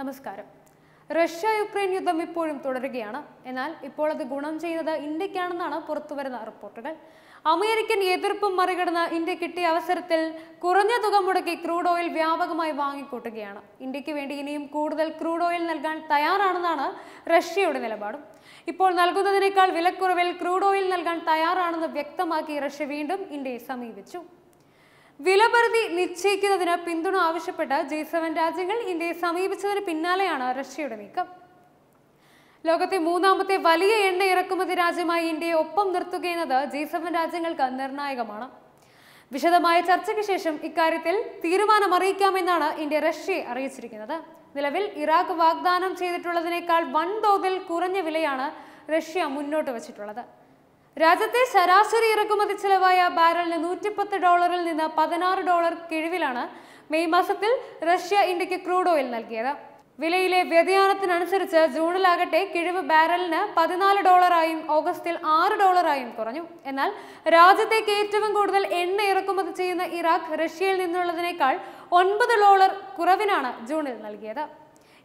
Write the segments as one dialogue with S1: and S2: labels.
S1: നമസ്കാരം. Russia Ukraine യുദ്ധം ഇപ്പോഴും തുടരുകയാണ്. എന്നാൽ ഇപ്പോൾ അത് ഗുണം ചെയ്യുന്നത് ഇന്ത്യക്കാണെന്നാണ് പുറത്തുവരുന്ന റിപ്പോർട്ടുകൾ. അമേരിക്കൻ എതിർപ്പും മറികടന്ന് ഇന്ത്യ കിട്ടിയ അവസരത്തിൽ കുറഞ്ഞ തുക മുടക്കി ക്രൂഡ് ഓയിൽ വ്യാപകമായി വാങ്ങിക്കൂട്ടുകയാണ്. ഇന്ത്യയ്ക്ക് വേണ്ടി ഇനിയും കൂടുതൽ ക്രൂഡ് ഓയിൽ നൽകാൻ തയ്യാറാണെന്നാണ് റഷ്യയുടെ നിലപാടും. ഇപ്പോൾ നൽകുന്നതിനേക്കാൾ വിലക്കുറവിൽ ക്രൂഡ് ഓയിൽ നൽകാൻ തയ്യാറാണെന്ന് വ്യക്തമാക്കി റഷ്യ വീണ്ടും ഇന്ത്യയെ സമീപിച്ചു. വിലപരിധി നിശ്ചയിക്കുന്നതിന് പിന്തുണ ആവശ്യപ്പെട്ട് ജി സെവൻ രാജ്യങ്ങൾ ഇന്ത്യയെ സമീപിച്ചതിന് പിന്നാലെയാണ് റഷ്യയുടെ നീക്കം. ലോകത്തെ മൂന്നാമത്തെ വലിയ എണ്ണ ഇറക്കുമതി രാജ്യമായി ഇന്ത്യയെ ഒപ്പം നിർത്തുകയെന്നത് ജി സെവൻ രാജ്യങ്ങൾക്ക് നിർണായകമാണ്. വിശദമായ ചർച്ചയ്ക്ക് ശേഷം ഇക്കാര്യത്തിൽ തീരുമാനം അറിയിക്കാമെന്നാണ് ഇന്ത്യ റഷ്യയെ അറിയിച്ചിരിക്കുന്നത്. നിലവിൽ ഇറാഖ് വാഗ്ദാനം ചെയ്തിട്ടുള്ളതിനേക്കാൾ വൻതോതിൽ കുറഞ്ഞ വിലയാണ് റഷ്യ മുന്നോട്ട് വച്ചിട്ടുള്ളത്. രാജ്യത്തെ ശരാശരി ഇറക്കുമതി ചെലവായ ബാരലിന് നൂറ്റിപ്പത്ത് ഡോളറിൽ നിന്ന് പതിനാറ് ഡോളർ കിഴിവിലാണ് മെയ് മാസത്തിൽ റഷ്യ ഇന്ത്യയ്ക്ക് ക്രൂഡ് ഓയിൽ നൽകിയത്. വിലയിലെ വ്യതിയാനത്തിനനുസരിച്ച് ജൂണിലാകട്ടെ കിഴിവ് ബാരലിന് പതിനാല് ഡോളറായും ഓഗസ്റ്റിൽ ആറ് ഡോളറായും കുറഞ്ഞു. എന്നാൽ രാജ്യത്തേക്ക് ഏറ്റവും കൂടുതൽ എണ്ണ ഇറക്കുമതി ചെയ്യുന്ന ഇറാഖ് റഷ്യയിൽ നിന്നുള്ളതിനേക്കാൾ ഒൻപത് ഡോളർ കുറവിനാണ് ജൂണിൽ നൽകിയത്.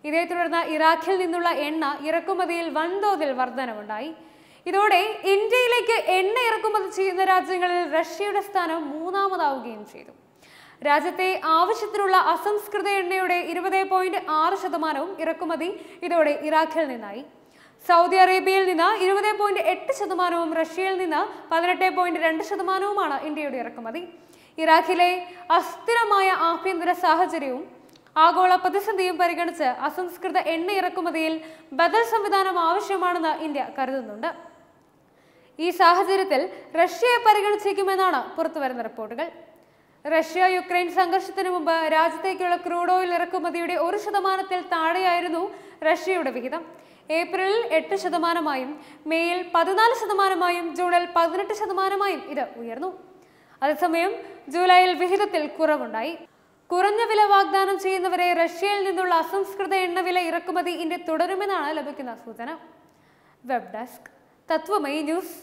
S1: ഇതേ തുടർന്ന് ഇറാഖിൽ നിന്നുള്ള എണ്ണ ഇറക്കുമതിയിൽ വൻതോതിൽ വർധനവുണ്ടായി. ഇതോടെ ഇന്ത്യയിലേക്ക് എണ്ണ ഇറക്കുമതി ചെയ്യുന്ന രാജ്യങ്ങളിൽ റഷ്യയുടെ സ്ഥാനം മൂന്നാമതാവുകയും ചെയ്തു. രാജ്യത്തെ ആവശ്യത്തിനുള്ള അസംസ്കൃത എണ്ണയുടെ ഇരുപത് പോയിന്റ് ആറ് ശതമാനവും ഇറക്കുമതി ഇതോടെ ഇറാഖിൽ നിന്നായി. സൗദി അറേബ്യയിൽ നിന്ന് ഇരുപത് പോയിന്റ് എട്ട് ശതമാനവും റഷ്യയിൽ നിന്ന് പതിനെട്ട് പോയിന്റ് രണ്ട് ശതമാനവുമാണ് ഇന്ത്യയുടെ ഇറക്കുമതി. ഇറാഖിലെ അസ്ഥിരമായ ആഭ്യന്തര സാഹചര്യവും ആഗോള പ്രതിസന്ധിയും പരിഗണിച്ച് അസംസ്കൃത എണ്ണ ഇറക്കുമതിയിൽ ബദൽ സംവിധാനം ആവശ്യമാണെന്ന് ഇന്ത്യ കരുതുന്നുണ്ട്. ഈ സാഹചര്യത്തിൽ റഷ്യയെ പരിഗണിച്ചേക്കുമെന്നാണ് പുറത്തുവരുന്ന റിപ്പോർട്ടുകൾ. റഷ്യ യുക്രൈൻ സംഘർഷത്തിന് മുമ്പ് രാജ്യത്തേക്കുള്ള ക്രൂഡ് ഓയിൽ ഇറക്കുമതിയുടെ ഒരു ശതമാനത്തിൽ താഴെയായിരുന്നു റഷ്യയുടെ വിഹിതം. ഏപ്രിലിൽ എട്ട് ശതമാനമായും മെയ്യിൽ പതിനാല് ശതമാനമായും ജൂണിൽ പതിനെട്ട് ശതമാനമായും ഇത് ഉയർന്നു. അതേസമയം ജൂലൈയിൽ വിഹിതത്തിൽ കുറവുണ്ടായി. കുറഞ്ഞ വില വാഗ്ദാനം ചെയ്യുന്നവരെ റഷ്യയിൽ നിന്നുള്ള അസംസ്കൃത എണ്ണവില ഇറക്കുമതി ഇന്ത്യ തുടരുമെന്നാണ് ലഭിക്കുന്ന സൂചന. Web desk. தத்துவமயி நியூஸ்